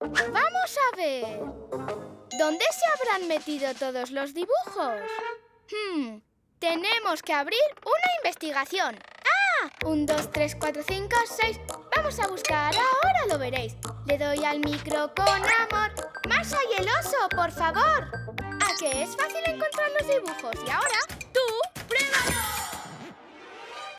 Vamos a ver. ¿Dónde se habrán metido todos los dibujos? Hmm, tenemos que abrir una investigación. ¡Ah! Un, dos, tres, cuatro, cinco, seis. Vamos a buscar, ahora lo veréis. Le doy al micro con amor. ¡Masa y el oso, por favor! A que es fácil encontrar los dibujos y ahora